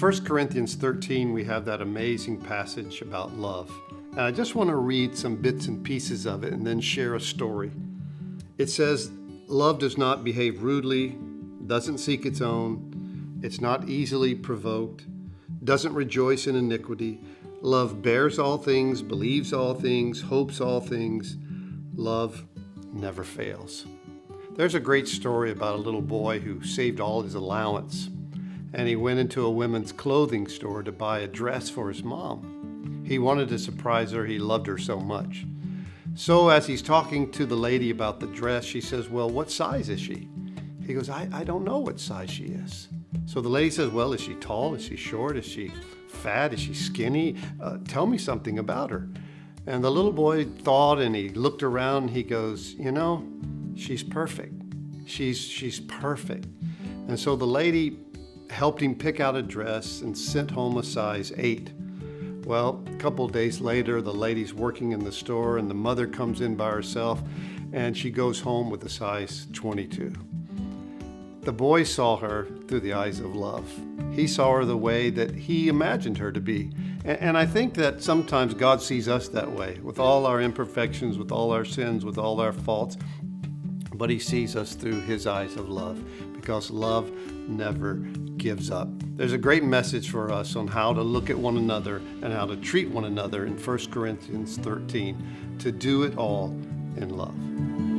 In 1 Corinthians 13, we have that amazing passage about love. And I just want to read some bits and pieces of it and then share a story. It says, Love does not behave rudely, doesn't seek its own, it's not easily provoked, doesn't rejoice in iniquity. Love bears all things, believes all things, hopes all things. Love never fails. There's a great story about a little boy who saved all his allowance and he went into a women's clothing store to buy a dress for his mom. He wanted to surprise her, he loved her so much. So, as he's talking to the lady about the dress, she says, Well, what size is she? He goes, I, I don't know what size she is. So the lady says, Well, is she tall? Is she short? Is she fat? Is she skinny? Uh, tell me something about her. And the little boy thought and he looked around. he goes, You know, she's perfect. She's, she's perfect. And so the lady helped him pick out a dress and sent home a size 8. Well, a couple days later, the lady's working in the store and the mother comes in by herself and she goes home with a size 22. The boy saw her through the eyes of love. He saw her the way that he imagined her to be. And, I think that sometimes God sees us that way, with all our imperfections, with all our sins, with all our faults. But He sees us through His eyes of love because love never gives up. There's a great message for us on how to look at one another and how to treat one another in 1 Corinthians 13 to do it all in love.